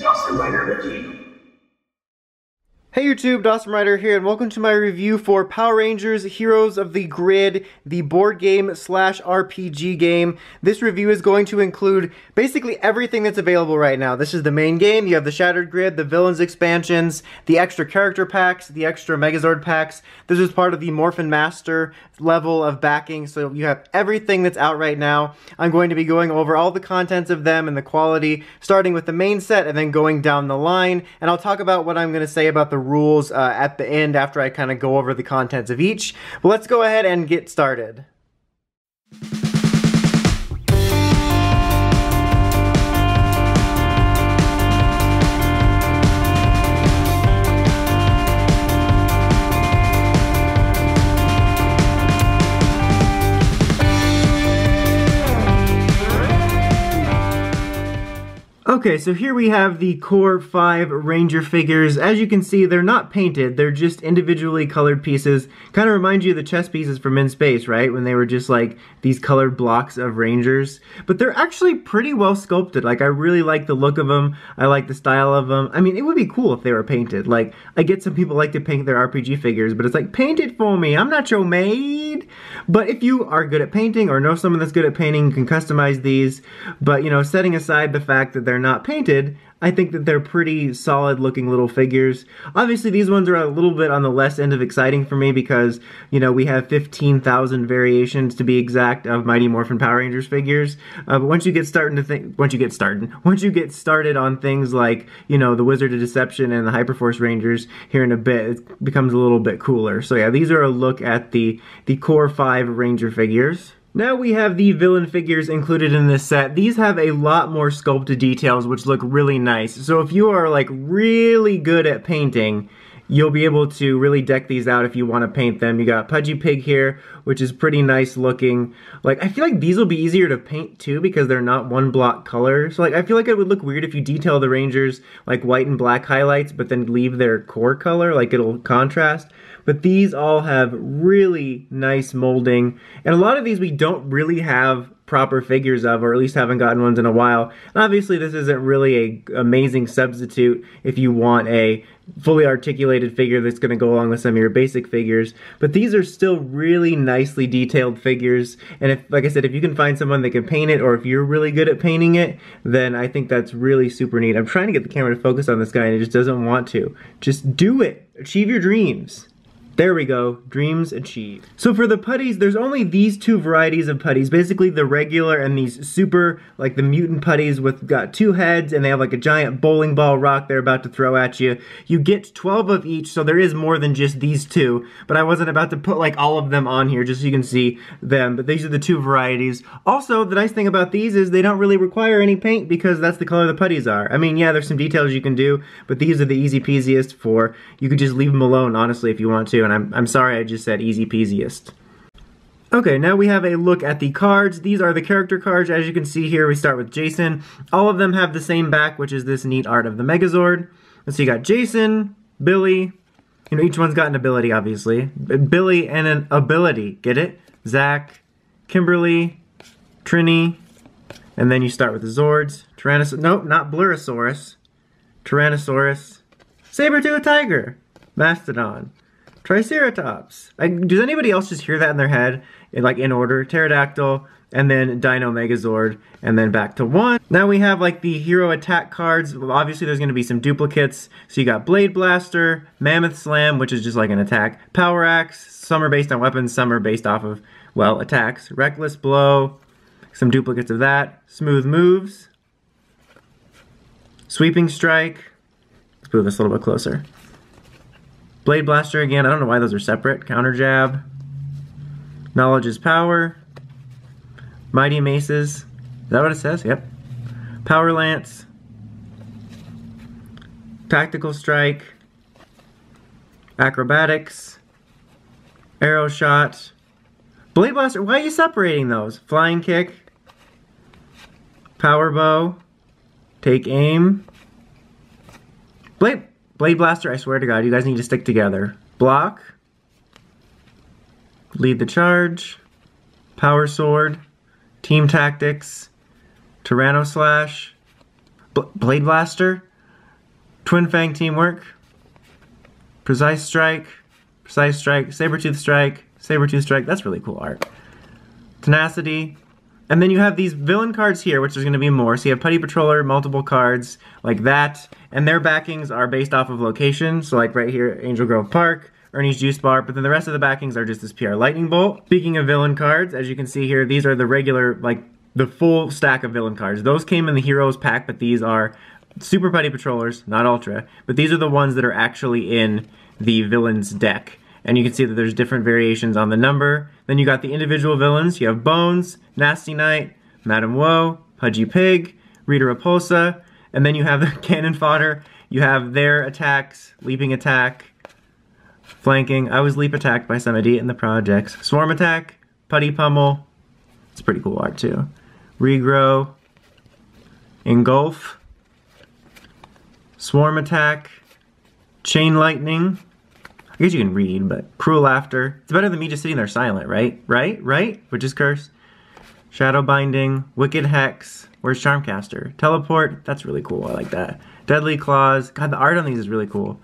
DosmRider Wiki. Hey YouTube, DosmRider here, and welcome to my review for Power Rangers Heroes of the Grid, the board game slash RPG game. This review is going to include basically everything that's available right now. This is the main game, you have the Shattered Grid, the Villains expansions, the extra character packs, the extra Megazord packs. This is part of the Morphin Master level of backing, so you have everything that's out right now. I'm going to be going over all the contents of them and the quality, starting with the main set and then going down the line, and I'll talk about what I'm going to say about the rules uh, at the end after I kind of go over the contents of each. But let's go ahead and get started. Okay, so here we have the Core 5 Ranger figures. As you can see, they're not painted, they're just individually colored pieces. Kind of remind you of the chess pieces from In Space, right? When they were just like these colored blocks of Rangers. But they're actually pretty well sculpted. Like, I really like the look of them. I like the style of them. I mean, it would be cool if they were painted. Like, I get some people like to paint their RPG figures, but it's like, paint it for me. I'm not your maid. But if you are good at painting or know someone that's good at painting, you can customize these. But, you know, setting aside the fact that they're they're not painted, I think that they're pretty solid looking little figures. Obviously these ones are a little bit on the less end of exciting for me because, you know, we have 15,000 variations to be exact of Mighty Morphin Power Rangers figures. Uh, but once you get starting to think, once you get started, once you get started on things like, you know, the Wizard of Deception and the Hyperforce Rangers here in a bit, it becomes a little bit cooler. So yeah, these are a look at the, the Core 5 Ranger figures. Now we have the villain figures included in this set. These have a lot more sculpted details which look really nice. So if you are like really good at painting, you'll be able to really deck these out if you want to paint them. You got Pudgy Pig here, which is pretty nice looking. Like, I feel like these will be easier to paint too because they're not one block color. So like, I feel like it would look weird if you detail the Rangers like white and black highlights, but then leave their core color, like it'll contrast but these all have really nice molding. And a lot of these we don't really have proper figures of, or at least haven't gotten ones in a while. And obviously this isn't really a amazing substitute if you want a fully articulated figure that's going to go along with some of your basic figures. But these are still really nicely detailed figures. And if, like I said, if you can find someone that can paint it, or if you're really good at painting it, then I think that's really super neat. I'm trying to get the camera to focus on this guy and it just doesn't want to. Just do it. Achieve your dreams. There we go, dreams achieved. So for the putties, there's only these two varieties of putties, basically the regular and these super, like the mutant putties with got two heads and they have like a giant bowling ball rock they're about to throw at you. You get 12 of each, so there is more than just these two, but I wasn't about to put like all of them on here just so you can see them, but these are the two varieties. Also, the nice thing about these is they don't really require any paint because that's the color the putties are. I mean, yeah, there's some details you can do, but these are the easy peasiest for, you could just leave them alone, honestly, if you want to, and I'm, I'm sorry I just said easy peasiest. Okay, now we have a look at the cards. These are the character cards. As you can see here, we start with Jason. All of them have the same back, which is this neat art of the Megazord. And so you got Jason, Billy, you know, each one's got an ability, obviously. Billy and an ability, get it? Zack, Kimberly, Trini, and then you start with the Zords. Tyrannosaurus, nope, not Blurrosaurus. Tyrannosaurus, Saber-tooth Tiger, Mastodon, Triceratops. Like, does anybody else just hear that in their head, like in order? Pterodactyl, and then Dino Megazord, and then back to one. Now we have like the hero attack cards. Obviously there's going to be some duplicates. So you got Blade Blaster, Mammoth Slam, which is just like an attack, Power Axe, some are based on weapons, some are based off of, well, attacks, Reckless Blow, some duplicates of that, Smooth Moves, Sweeping Strike, let's move this a little bit closer. Blade Blaster again, I don't know why those are separate. Counter Jab. Knowledge is Power. Mighty Maces. Is that what it says? Yep. Power Lance. Tactical Strike. Acrobatics. Arrow Shot. Blade Blaster, why are you separating those? Flying Kick. Power Bow. Take Aim. Blade, Blade Blaster, I swear to God, you guys need to stick together. Block. Lead the charge. Power Sword. Team Tactics. Tyranno Slash. Bl Blade Blaster. Twin Fang Teamwork, Precise Strike, Precise Strike, Saber-Tooth Strike, Saber-Tooth Strike, that's really cool art. Tenacity, and then you have these villain cards here, which is going to be more. So you have Putty Patroller, multiple cards like that. And their backings are based off of location. So like right here, Angel Grove Park, Ernie's Juice Bar. But then the rest of the backings are just this PR Lightning Bolt. Speaking of villain cards, as you can see here, these are the regular, like the full stack of villain cards. Those came in the Heroes pack, but these are Super Putty Patrollers, not Ultra. But these are the ones that are actually in the villains deck. And you can see that there's different variations on the number. Then you got the individual villains. You have Bones, Nasty Knight, Madame Woe, Pudgy Pig, Rita Repulsa, and then you have the cannon fodder. You have their attacks, leaping attack, flanking. I was leap attacked by idiot in the projects. Swarm attack, putty pummel. It's pretty cool art too. Regrow, engulf, swarm attack, chain lightning, I guess you can read, but cruel laughter. It's better than me just sitting there silent, right? Right? Right? Which is curse. Shadow binding, wicked hex. Where's Charmcaster? Teleport. That's really cool. I like that. Deadly claws. God, the art on these is really cool.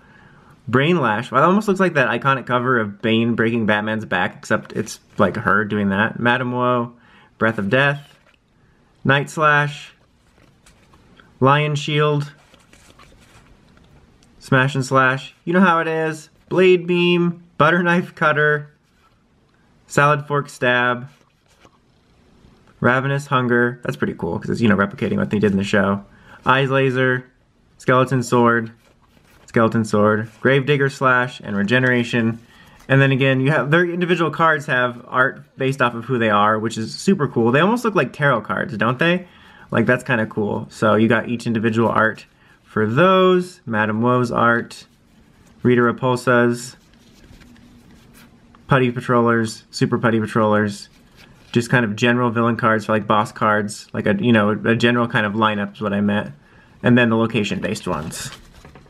Brain lash. Well, that almost looks like that iconic cover of Bane breaking Batman's back, except it's like her doing that. Madam Woe. Breath of Death. Night Slash. Lion Shield. Smash and Slash. You know how it is blade beam, butter knife cutter, salad fork stab, ravenous hunger. That's pretty cool because it's, you know, replicating what they did in the show. Eyes laser, skeleton sword, skeleton sword, gravedigger slash, and regeneration. And then again, you have their individual cards have art based off of who they are, which is super cool. They almost look like tarot cards, don't they? Like that's kind of cool. So you got each individual art for those. Madame Woe's art. Rita Repulsas, Putty Patrollers, Super Putty Patrollers, just kind of general villain cards for like boss cards, like a, you know, a general kind of lineup is what I meant. And then the location-based ones.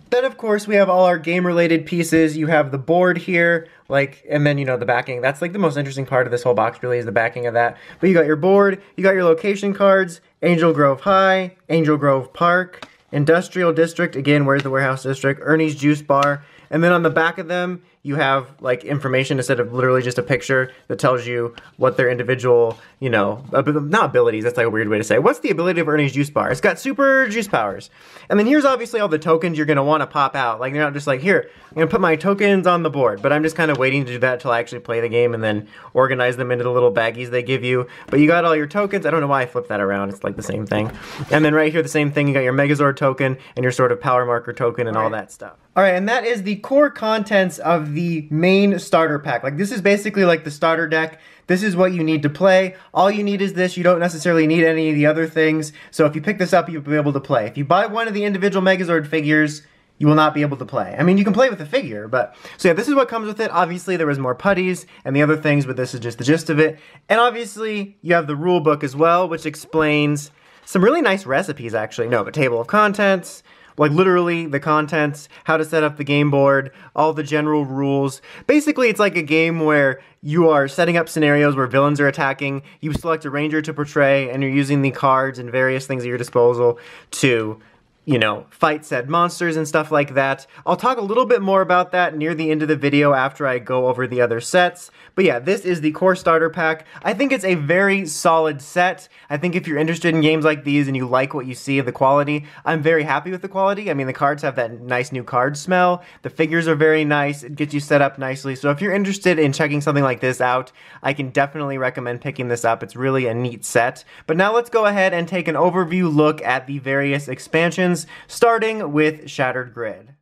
Then of course we have all our game-related pieces. You have the board here, like, and then you know the backing. That's like the most interesting part of this whole box really is the backing of that. But you got your board, you got your location cards, Angel Grove High, Angel Grove Park, Industrial District, again, where's the warehouse district, Ernie's Juice Bar, and then on the back of them, you have like information instead of literally just a picture that tells you what their individual, you know, not abilities, that's like a weird way to say. What's the ability of Ernie's juice bar? It's got super juice powers. And then here's obviously all the tokens you're going to want to pop out. Like, you're not just like, here, I'm going to put my tokens on the board. But I'm just kind of waiting to do that until I actually play the game and then organize them into the little baggies they give you. But you got all your tokens. I don't know why I flipped that around. It's like the same thing. And then right here, the same thing. You got your Megazord token and your sort of power marker token and all, all that stuff. All right, and that is the core contents of the main starter pack. Like this is basically like the starter deck. This is what you need to play. All you need is this. You don't necessarily need any of the other things. So if you pick this up, you'll be able to play. If you buy one of the individual Megazord figures, you will not be able to play. I mean, you can play with the figure, but... So yeah, this is what comes with it. Obviously, there was more putties and the other things, but this is just the gist of it. And obviously, you have the rule book as well, which explains some really nice recipes, actually. No, but table of contents, like literally the contents, how to set up the game board, all the general rules. Basically, it's like a game where you are setting up scenarios where villains are attacking, you select a ranger to portray, and you're using the cards and various things at your disposal to you know, fight said monsters and stuff like that. I'll talk a little bit more about that near the end of the video after I go over the other sets. But yeah, this is the core starter pack. I think it's a very solid set. I think if you're interested in games like these and you like what you see of the quality, I'm very happy with the quality. I mean, the cards have that nice new card smell. The figures are very nice. It gets you set up nicely. So if you're interested in checking something like this out, I can definitely recommend picking this up. It's really a neat set. But now let's go ahead and take an overview look at the various expansions starting with Shattered Grid.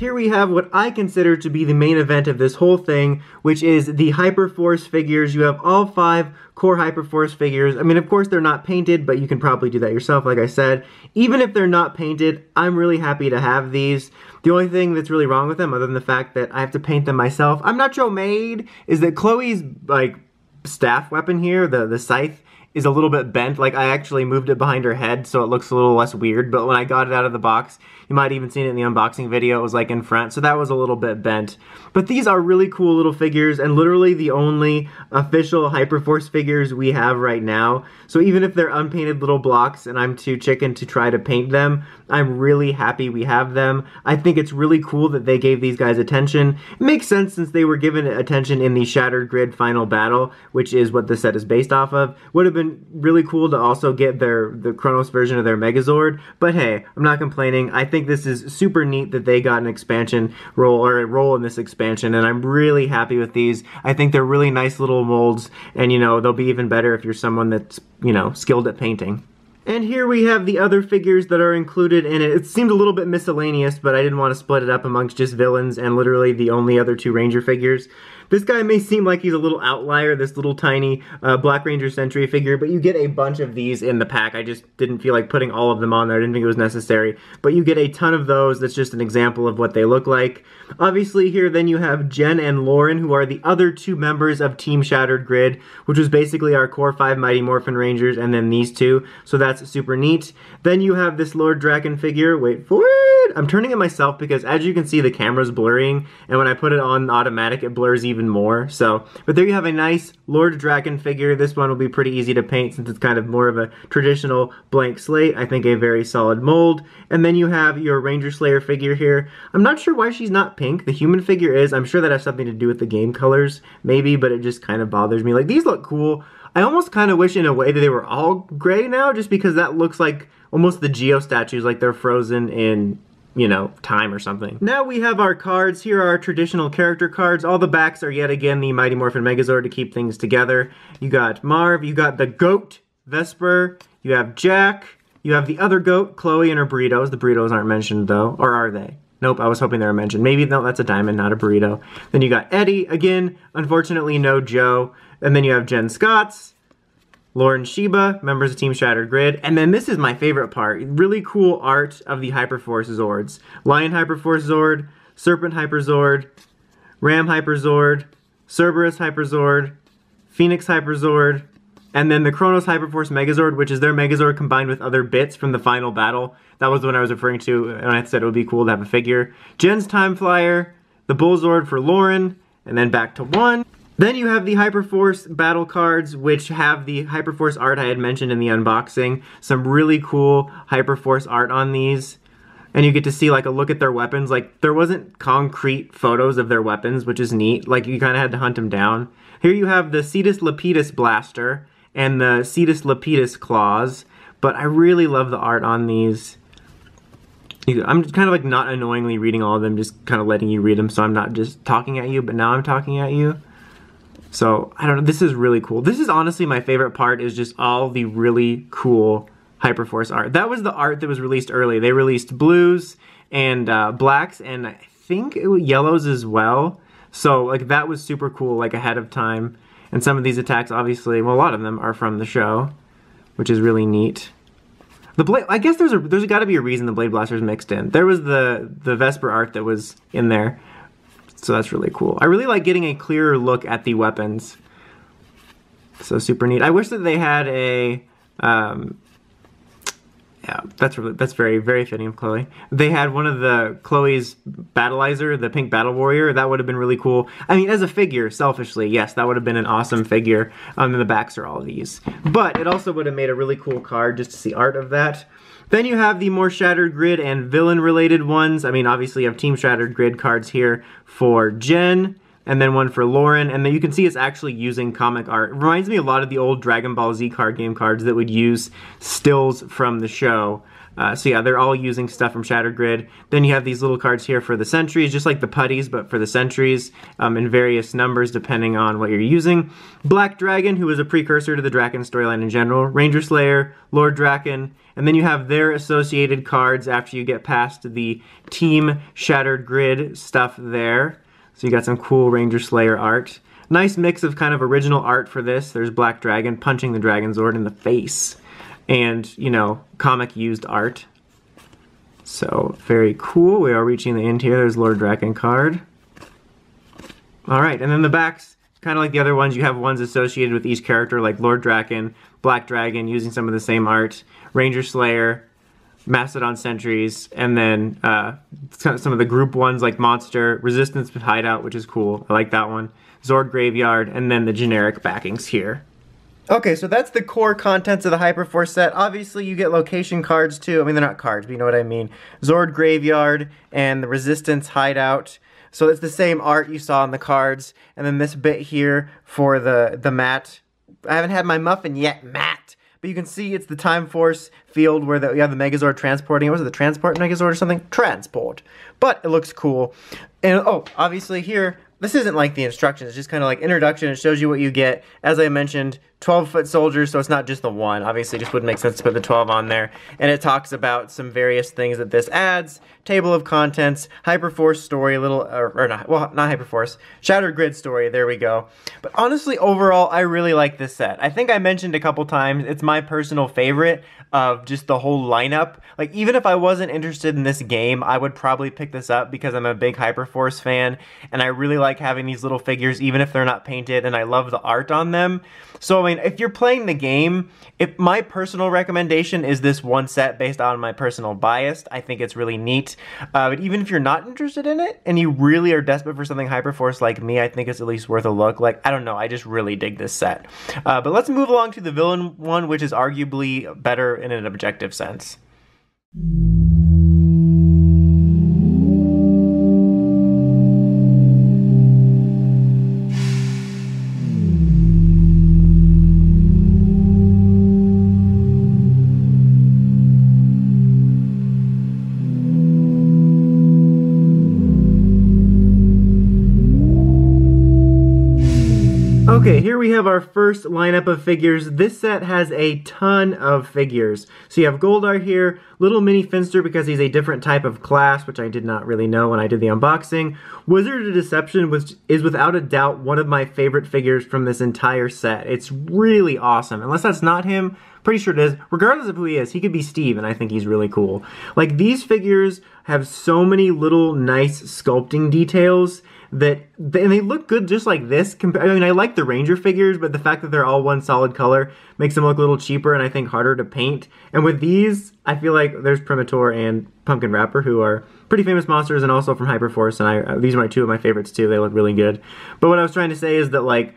Here we have what I consider to be the main event of this whole thing, which is the Hyperforce figures. You have all five core Hyperforce figures. I mean, of course, they're not painted, but you can probably do that yourself, like I said. Even if they're not painted, I'm really happy to have these. The only thing that's really wrong with them, other than the fact that I have to paint them myself, I'm not Joe Made, is that Chloe's, like, staff weapon here, the, the scythe, is a little bit bent. Like I actually moved it behind her head so it looks a little less weird. But when I got it out of the box, you might even seen it in the unboxing video. It was like in front, so that was a little bit bent. But these are really cool little figures and literally the only official Hyperforce figures we have right now. So even if they're unpainted little blocks and I'm too chicken to try to paint them, I'm really happy we have them. I think it's really cool that they gave these guys attention. It makes sense since they were given attention in the Shattered Grid final battle, which is what the set is based off of. Would have been really cool to also get their the Kronos version of their Megazord, but hey, I'm not complaining. I think this is super neat that they got an expansion role or a role in this expansion, and I'm really happy with these. I think they're really nice little molds, and you know, they'll be even better if you're someone that's, you know, skilled at painting. And here we have the other figures that are included in it. It seemed a little bit miscellaneous, but I didn't want to split it up amongst just villains and literally the only other two Ranger figures. This guy may seem like he's a little outlier, this little tiny uh, Black Ranger Sentry figure, but you get a bunch of these in the pack. I just didn't feel like putting all of them on there. I didn't think it was necessary. But you get a ton of those. That's just an example of what they look like. Obviously here then you have Jen and Lauren, who are the other two members of Team Shattered Grid, which was basically our core five Mighty Morphin Rangers, and then these two. So that's super neat. Then you have this Lord Drakkon figure. Wait for it! I'm turning it myself because as you can see the camera's blurring, and when I put it on automatic it blurs even even more. So, but there you have a nice Lord Drakkon figure. This one will be pretty easy to paint since it's kind of more of a traditional blank slate. I think a very solid mold. And then you have your Ranger Slayer figure here. I'm not sure why she's not pink. The human figure is. I'm sure that has something to do with the game colors, maybe, but it just kind of bothers me. Like, these look cool. I almost kind of wish in a way that they were all gray now, just because that looks like almost the Geo statues, like they're frozen in you know, time or something. Now we have our cards. Here are our traditional character cards. All the backs are yet again the Mighty Morphin Megazord to keep things together. You got Marv, you got the Goat, Vesper, you have Jack, you have the other goat, Chloe and her burritos. The burritos aren't mentioned though, or are they? Nope, I was hoping they were mentioned. Maybe, no, that's a diamond, not a burrito. Then you got Eddie, again, unfortunately no Joe. And then you have Jen Scotts, Lauren Shiba, members of Team Shattered Grid. And then this is my favorite part. Really cool art of the Hyperforce Zords. Lion Hyperforce Zord, Serpent Hyperzord, Ram Hyperzord, Cerberus Hyperzord, Phoenix Hyperzord, and then the Kronos Hyperforce Megazord, which is their Megazord combined with other bits from the final battle. That was the one I was referring to, and I said it would be cool to have a figure. Jen's Time Flyer, the Bullzord for Lauren, and then back to one. Then you have the Hyperforce battle cards, which have the Hyperforce art I had mentioned in the unboxing. Some really cool Hyperforce art on these. And you get to see like a look at their weapons. Like there wasn't concrete photos of their weapons, which is neat. Like you kind of had to hunt them down. Here you have the Cetus Lapidus blaster and the Cetus Lapidus claws. But I really love the art on these. I'm just kind of like not annoyingly reading all of them, just kind of letting you read them so I'm not just talking at you, but now I'm talking at you. So I don't know, this is really cool. This is honestly my favorite part is just all the really cool Hyperforce art. That was the art that was released early. They released blues and uh, blacks and I think yellows as well. So like that was super cool like ahead of time. And some of these attacks obviously, well a lot of them are from the show, which is really neat. The blade, I guess there's a there's got to be a reason the blade blasters mixed in. There was the the Vesper art that was in there, so that's really cool. I really like getting a clearer look at the weapons. So super neat. I wish that they had a, um, yeah, that's really, that's very, very fitting of Chloe. They had one of the Chloe's Battleizer, the pink battle warrior. That would have been really cool. I mean, as a figure, selfishly, yes, that would have been an awesome figure. Um, and the backs are all these. But it also would have made a really cool card just to see art of that. Then you have the more Shattered Grid and villain-related ones. I mean, obviously you have Team Shattered Grid cards here for Jen, and then one for Lauren, and then you can see it's actually using comic art. It reminds me a lot of the old Dragon Ball Z card game cards that would use stills from the show. Uh, so yeah, they're all using stuff from Shattered Grid. Then you have these little cards here for the sentries, just like the putties, but for the sentries um, in various numbers depending on what you're using. Black Dragon, who is a precursor to the Drakkon storyline in general. Ranger Slayer, Lord Drakkon, and then you have their associated cards after you get past the Team Shattered Grid stuff there. So you got some cool Ranger Slayer art. Nice mix of kind of original art for this. There's Black Dragon punching the Dragon Zord in the face. And, you know, comic used art. So, very cool. We are reaching the end here. There's Lord Drakkon card. Alright, and then the backs kind of like the other ones, you have ones associated with each character, like Lord Drakkon, Black Dragon, using some of the same art, Ranger Slayer, Mastodon Sentries, and then uh, some of the group ones like Monster, Resistance Hideout, which is cool. I like that one. Zord Graveyard, and then the generic backings here. Okay, so that's the core contents of the Hyperforce set. Obviously, you get location cards too. I mean, they're not cards, but you know what I mean. Zord Graveyard and the Resistance Hideout. So it's the same art you saw in the cards. And then this bit here for the, the mat. I haven't had my muffin yet, mat. But you can see it's the Time Force field where the, you have the Megazord transporting. Was it the Transport Megazord or something? Transport. But it looks cool. And oh, obviously here, this isn't like the instructions. It's just kind of like introduction. It shows you what you get. As I mentioned, 12 foot soldiers, so it's not just the one. Obviously, just wouldn't make sense to put the 12 on there. And it talks about some various things that this adds. Table of contents, Hyperforce story, little, or, or not, well, not Hyperforce, Shattered Grid story, there we go. But honestly, overall, I really like this set. I think I mentioned a couple times, it's my personal favorite of just the whole lineup. Like, even if I wasn't interested in this game, I would probably pick this up because I'm a big Hyperforce fan, and I really like having these little figures, even if they're not painted, and I love the art on them. So, I mean, if you're playing the game, if my personal recommendation is this one set based on my personal bias, I think it's really neat. Uh, but even if you're not interested in it, and you really are desperate for something Hyperforce like me, I think it's at least worth a look. Like, I don't know, I just really dig this set. Uh, but let's move along to the villain one, which is arguably better in an objective sense. Here we have our first lineup of figures. This set has a ton of figures. So you have Goldar here, little mini Finster because he's a different type of class, which I did not really know when I did the unboxing. Wizard of Deception which is without a doubt one of my favorite figures from this entire set. It's really awesome. Unless that's not him, pretty sure it is. Regardless of who he is, he could be Steve, and I think he's really cool. Like, these figures have so many little nice sculpting details that and they look good just like this. I mean, I like the Ranger figures, but the fact that they're all one solid color makes them look a little cheaper and I think harder to paint. And with these, I feel like there's Primator and Pumpkin Rapper, who are pretty famous monsters and also from Hyperforce, and I uh, these are my two of my favorites too. They look really good. But what I was trying to say is that like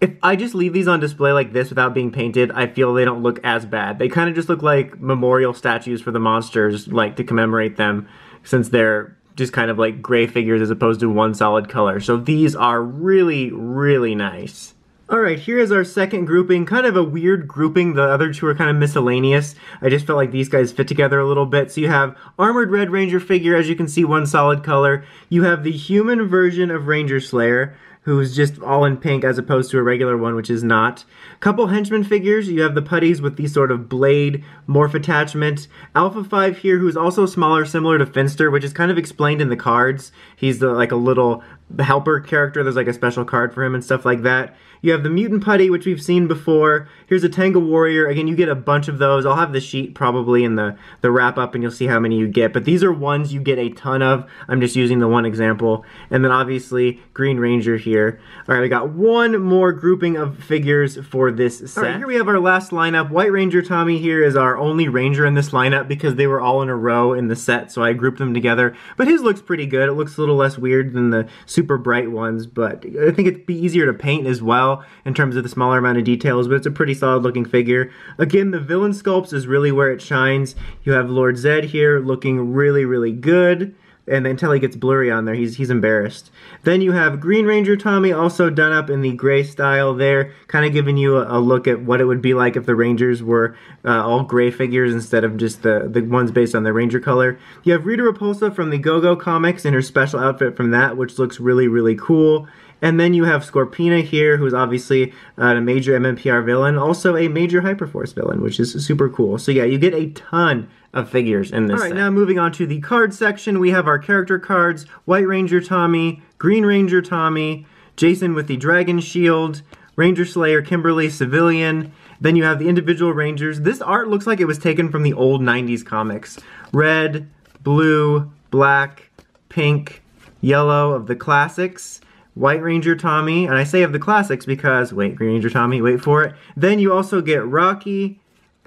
if I just leave these on display like this without being painted, I feel they don't look as bad. They kind of just look like memorial statues for the monsters, like to commemorate them, since they're just kind of like gray figures as opposed to one solid color. So these are really, really nice. Alright, here is our second grouping. Kind of a weird grouping. The other two are kind of miscellaneous. I just felt like these guys fit together a little bit. So you have Armored Red Ranger figure, as you can see, one solid color. You have the human version of Ranger Slayer, who's just all in pink as opposed to a regular one, which is not. Couple henchman figures, you have the putties with the sort of blade morph attachment. Alpha 5 here, who's also smaller, similar to Finster, which is kind of explained in the cards. He's the, like a little helper character, there's like a special card for him and stuff like that. You have the Mutant Putty, which we've seen before. Here's a Tenga Warrior. Again, you get a bunch of those. I'll have the sheet probably in the, the wrap-up, and you'll see how many you get. But these are ones you get a ton of. I'm just using the one example. And then obviously, Green Ranger here. All right, we got one more grouping of figures for this set. All right, here we have our last lineup. White Ranger Tommy here is our only Ranger in this lineup because they were all in a row in the set, so I grouped them together. But his looks pretty good. It looks a little less weird than the super bright ones, but I think it'd be easier to paint as well in terms of the smaller amount of details, but it's a pretty solid looking figure. Again, the villain sculpts is really where it shines. You have Lord Zedd here looking really, really good and then until he gets blurry on there, he's he's embarrassed. Then you have Green Ranger Tommy also done up in the gray style there, kind of giving you a, a, look at what it would be like if the Rangers were uh, all gray figures instead of just the, the ones based on the Ranger color. You have Rita Repulsa from the Go-Go comics in her special outfit from that, which looks really, really cool. And then you have Scorpina here, who's obviously uh, a major MMPR villain, also a major Hyperforce villain, which is super cool. So yeah, you get a ton of figures in this All right, set. now moving on to the card section, we have our character cards, White Ranger Tommy, Green Ranger Tommy, Jason with the Dragon Shield, Ranger Slayer Kimberly Civilian, then you have the individual Rangers. This art looks like it was taken from the old 90s comics. Red, blue, black, pink, yellow of the classics, White Ranger Tommy, and I say of the classics because, wait, Green Ranger Tommy, wait for it. Then you also get Rocky,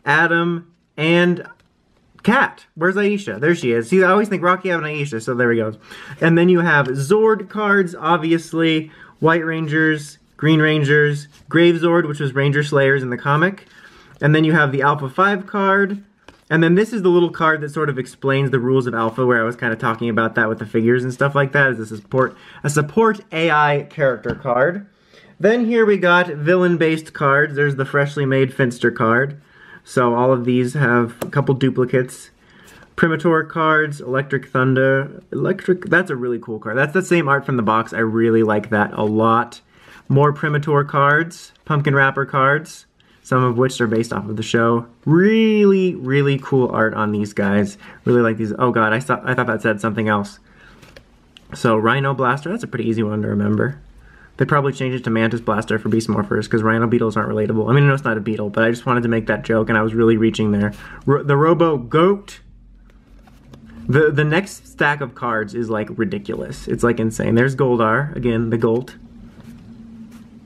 Adam, and Kat. Where's Aisha? There she is. See, I always think Rocky, Adam, and Aisha, so there we go. And then you have Zord cards, obviously, White Rangers, Green Rangers, Grave Zord, which was Ranger Slayers in the comic. And then you have the Alpha 5 card, and then this is the little card that sort of explains the rules of alpha, where I was kind of talking about that with the figures and stuff like that. Is a support a support AI character card? Then here we got villain-based cards. There's the freshly made Finster card. So all of these have a couple duplicates. Primator cards, Electric Thunder, Electric, that's a really cool card. That's the same art from the box. I really like that a lot. More Primator cards, Pumpkin Rapper cards, some of which are based off of the show. Really, really cool art on these guys. Really like these. Oh god, I, thought I thought that said something else. So Rhino Blaster, that's a pretty easy one to remember. They probably changed it to Mantis Blaster for Beast Morphers because Rhino Beetles aren't relatable. I mean, I know it's not a beetle, but I just wanted to make that joke and I was really reaching there. Ro the Robo Goat. The, the next stack of cards is like ridiculous. It's like insane. There's Goldar, again, the Gold.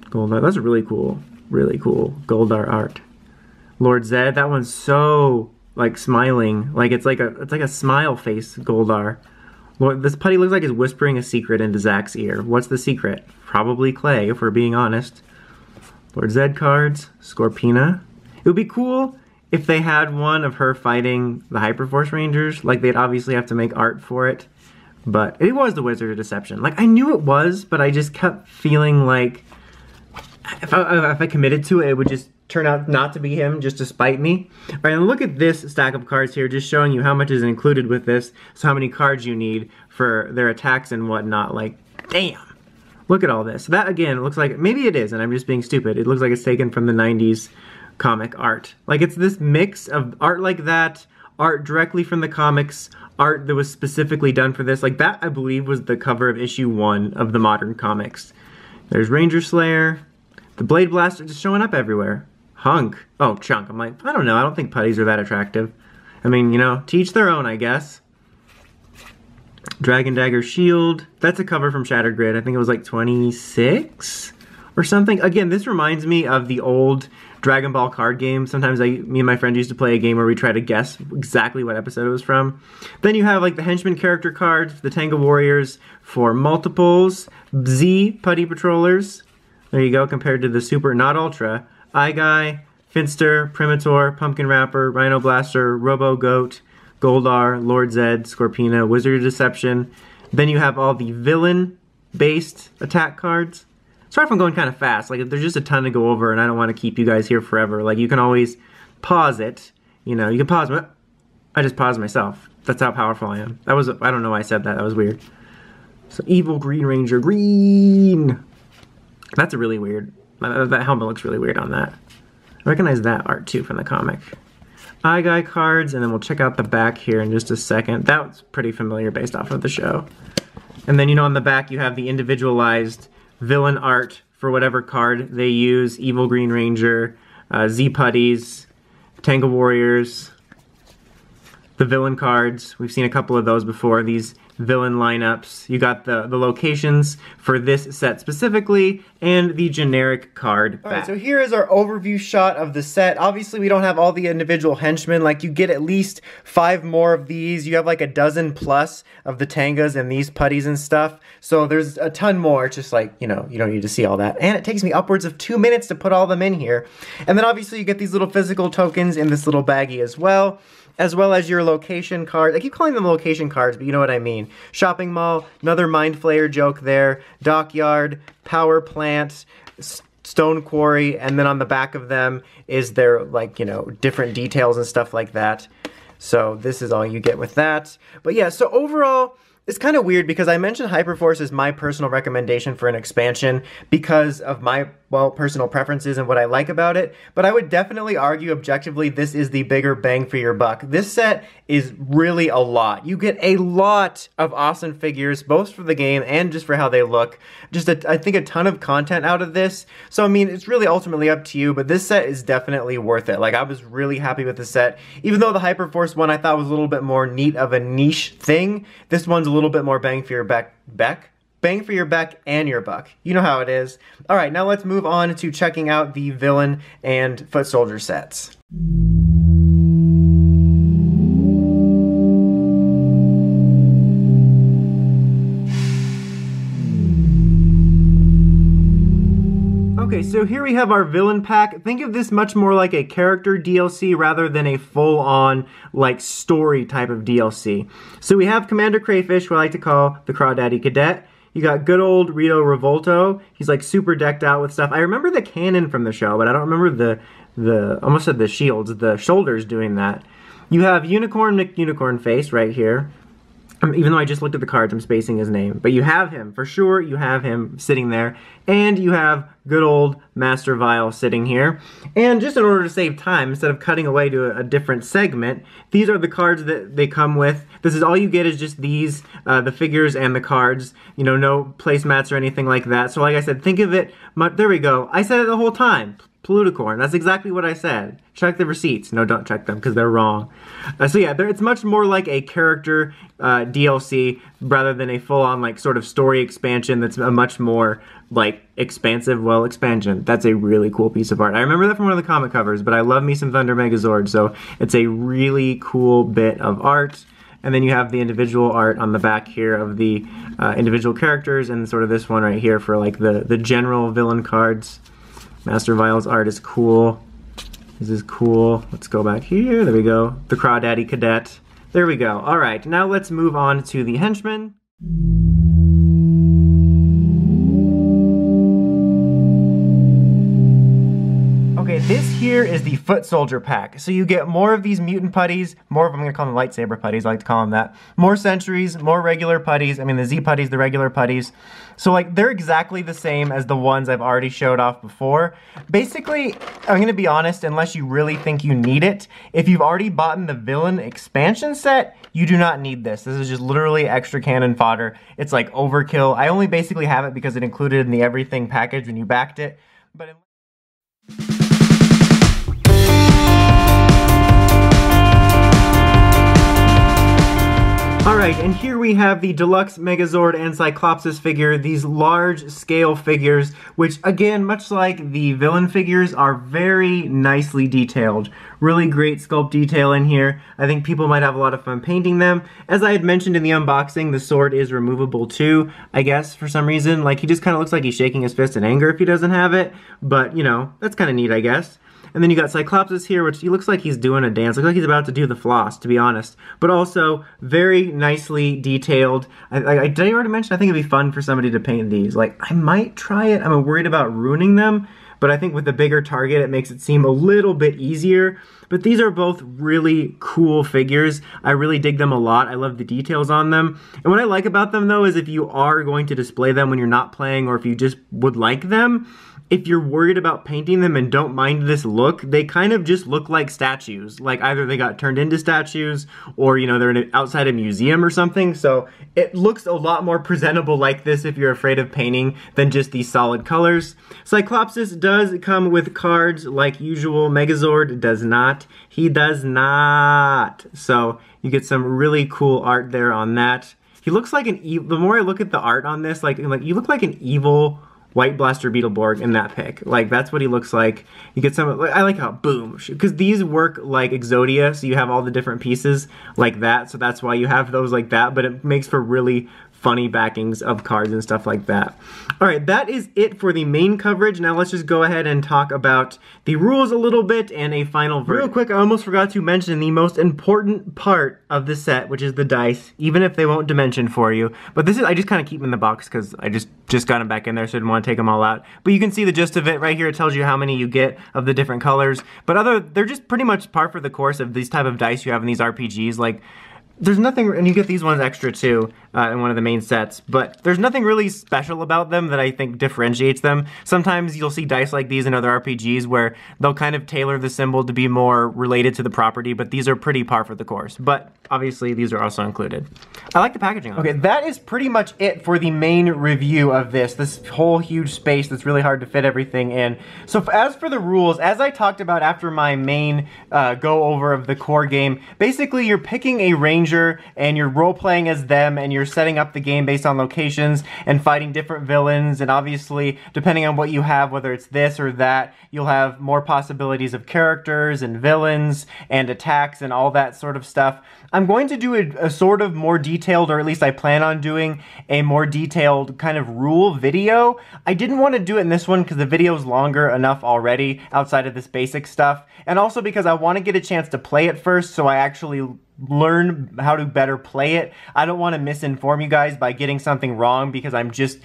Goldar, that's really cool really cool Goldar art. Lord Zedd, that one's so like smiling, like it's like a it's like a smile face Goldar. Lord, this putty looks like he's whispering a secret into Zack's ear. What's the secret? Probably Clay, if we're being honest. Lord Zedd cards, Scorpina. It would be cool if they had one of her fighting the Hyperforce Rangers. Like they'd obviously have to make art for it, but it was the Wizard of Deception. Like I knew it was, but I just kept feeling like if I, if I committed to it, it would just turn out not to be him just to spite me. All right, and look at this stack of cards here, just showing you how much is included with this, so how many cards you need for their attacks and whatnot. Like, damn. Look at all this. That, again, looks like, maybe it is, and I'm just being stupid. It looks like it's taken from the 90s comic art. Like, it's this mix of art like that, art directly from the comics, art that was specifically done for this. Like, that, I believe, was the cover of issue one of the modern comics. There's Ranger Slayer, the Blade Blaster just showing up everywhere. Hunk. Oh, Chunk. I'm like, I don't know. I don't think putties are that attractive. I mean, you know, teach their own, I guess. Dragon Dagger Shield. That's a cover from Shattered Grid. I think it was like 26 or something. Again, this reminds me of the old Dragon Ball card game. Sometimes I, me and my friend used to play a game where we try to guess exactly what episode it was from. Then you have like the Henchman character cards, the Tenga Warriors for multiples, Z Putty Patrollers, there you go, compared to the Super Not Ultra. Eye Guy, Finster, Primator, Pumpkin Rapper, Rhino Blaster, Robo Goat, Goldar, Lord Zedd, Scorpina, Wizard of Deception. Then you have all the villain-based attack cards. Sorry if I'm going kind of fast. Like, there's just a ton to go over, and I don't want to keep you guys here forever. Like, you can always pause it. You know, you can pause. I just paused myself. That's how powerful I am. That was, I don't know why I said that. That was weird. So, Evil Green Ranger. Green! That's a really weird, that helmet looks really weird on that. I recognize that art too from the comic. Eye Guy cards, and then we'll check out the back here in just a second. That's pretty familiar based off of the show. And then, you know, on the back you have the individualized villain art for whatever card they use. Evil Green Ranger, uh, Z-Putties, Tenga Warriors, the villain cards. We've seen a couple of those before. These villain lineups. You got the, the locations for this set specifically, and the generic card back. Alright, so here is our overview shot of the set. Obviously, we don't have all the individual henchmen. Like, you get at least five more of these. You have like a dozen plus of the Tangas and these putties and stuff. So there's a ton more. It's just like, you know, you don't need to see all that. And it takes me upwards of two minutes to put all them in here. And then obviously you get these little physical tokens in this little baggie as well as well as your location cards. I keep calling them location cards, but you know what I mean. Shopping mall, another Mind Flayer joke there. Dockyard, power plant, stone quarry, and then on the back of them is their, like, you know, different details and stuff like that. So this is all you get with that. But yeah, so overall, it's kind of weird because I mentioned Hyperforce is my personal recommendation for an expansion because of my, well, personal preferences and what I like about it, but I would definitely argue objectively this is the bigger bang for your buck. This set is really a lot. You get a lot of awesome figures, both for the game and just for how they look. Just, a, I think, a ton of content out of this. So, I mean, it's really ultimately up to you, but this set is definitely worth it. Like, I was really happy with the set. Even though the Hyperforce one I thought was a little bit more neat of a niche thing, this one's a little bit more bang for your buck. Beck? Bang for your buck and your buck. You know how it is. All right, now let's move on to checking out the villain and foot soldier sets. Okay, so here we have our villain pack. Think of this much more like a character DLC rather than a full-on, like, story type of DLC. So we have Commander Crayfish, who I like to call the Crawdaddy Cadet. You got good old Rito Revolto. He's like super decked out with stuff. I remember the cannon from the show, but I don't remember the, the almost said the shields, the shoulders doing that. You have Unicorn McUnicorn Face right here. Um, even though I just looked at the cards, I'm spacing his name. But you have him, for sure, you have him sitting there. And you have good old Master Vile sitting here. And just in order to save time, instead of cutting away to a, a different segment, these are the cards that they come with. This is all you get is just these, uh, the figures and the cards. You know, no placemats or anything like that. So like I said, think of it, there we go. I said it the whole time. Pluticorn. That's exactly what I said. Check the receipts. No, don't check them because they're wrong. Uh, so yeah, it's much more like a character uh, DLC rather than a full-on like sort of story expansion that's a much more like expansive, well, expansion. That's a really cool piece of art. I remember that from one of the comic covers, but I love me some Thunder Megazord, so it's a really cool bit of art. And then you have the individual art on the back here of the uh, individual characters and sort of this one right here for like the, the general villain cards. Master Vile's art is cool. This is cool. Let's go back here. There we go. The Crawdaddy Cadet. There we go. All right, now let's move on to the henchman. Here is the Foot Soldier pack. So you get more of these mutant putties, more of them, I'm gonna call them lightsaber putties, I like to call them that. More sentries, more regular putties, I mean the Z putties, the regular putties. So like they're exactly the same as the ones I've already showed off before. Basically, I'm gonna be honest, unless you really think you need it, if you've already bought the villain expansion set, you do not need this. This is just literally extra cannon fodder. It's like overkill. I only basically have it because it included in the everything package when you backed it. But Alright, and here we have the Deluxe Megazord and Cyclopsis figure, these large scale figures, which again, much like the villain figures, are very nicely detailed. Really great sculpt detail in here. I think people might have a lot of fun painting them. As I had mentioned in the unboxing, the sword is removable too, I guess, for some reason. Like, he just kind of looks like he's shaking his fist in anger if he doesn't have it, but, you know, that's kind of neat, I guess. And then you got Cyclopsis here, which he looks like he's doing a dance. Looks like he's about to do the floss, to be honest. But also, very nicely detailed. I, I, did I already mention, I think it'd be fun for somebody to paint these. Like, I might try it. I'm worried about ruining them. But I think with the bigger target, it makes it seem a little bit easier. But these are both really cool figures. I really dig them a lot. I love the details on them. And what I like about them, though, is if you are going to display them when you're not playing or if you just would like them, if you're worried about painting them and don't mind this look, they kind of just look like statues. Like either they got turned into statues or, you know, they're a, outside a museum or something. So it looks a lot more presentable like this if you're afraid of painting than just these solid colors. Cyclopsis does come with cards like usual. Megazord does not. He does not. So you get some really cool art there on that. He looks like an, e the more I look at the art on this, like, like you look like an evil White Blaster Beetleborg in that pick. Like, that's what he looks like. You get some, I like how, boom, because these work like Exodia, so you have all the different pieces like that, so that's why you have those like that, but it makes for really funny backings of cards and stuff like that. All right, that is it for the main coverage. Now let's just go ahead and talk about the rules a little bit and a final verdict. Real quick, I almost forgot to mention the most important part of the set, which is the dice, even if they won't dimension for you. But this is, I just kind of keep them in the box because I just, just got them back in there, so I didn't want to take them all out. But you can see the gist of it right here. It tells you how many you get of the different colors. But other, they're just pretty much par for the course of these type of dice you have in these RPGs. Like, there's nothing, and you get these ones extra too uh, in one of the main sets, but there's nothing really special about them that I think differentiates them. Sometimes you'll see dice like these in other RPGs where they'll kind of tailor the symbol to be more related to the property, but these are pretty par for the course. But obviously these are also included. I like the packaging. Okay, that is pretty much it for the main review of this, this whole huge space that's really hard to fit everything in. So as for the rules, as I talked about after my main uh, go over of the core game, basically you're picking a ranger and you're role playing as them and you're you're setting up the game based on locations and fighting different villains. And obviously, depending on what you have, whether it's this or that, you'll have more possibilities of characters and villains and attacks and all that sort of stuff. I'm going to do a, a sort of more detailed, or at least I plan on doing a more detailed kind of rule video. I didn't want to do it in this one because the video is longer enough already outside of this basic stuff. And also because I want to get a chance to play it first so I actually learn how to better play it. I don't want to misinform you guys by getting something wrong because I'm just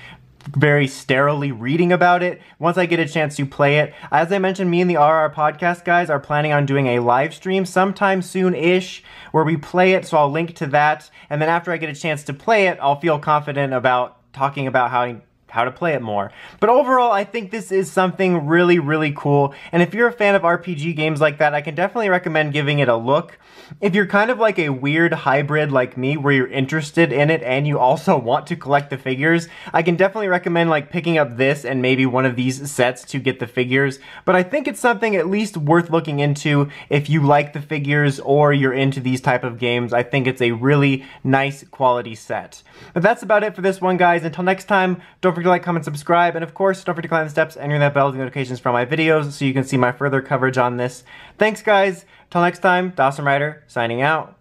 very sterilely reading about it once I get a chance to play it. As I mentioned, me and the RR podcast guys are planning on doing a live stream sometime soon-ish where we play it, so I'll link to that. And then after I get a chance to play it, I'll feel confident about talking about how how to play it more. But overall, I think this is something really, really cool. And if you're a fan of RPG games like that, I can definitely recommend giving it a look. If you're kind of like a weird hybrid like me, where you're interested in it and you also want to collect the figures, I can definitely recommend like picking up this and maybe one of these sets to get the figures. But I think it's something at least worth looking into if you like the figures or you're into these type of games. I think it's a really nice quality set. But that's about it for this one, guys. Until next time, don't forget to like, comment, subscribe, and of course, don't forget to climb the steps and ring that bell to notifications from my videos so you can see my further coverage on this. Thanks, guys. Till next time, DosmRider, signing out.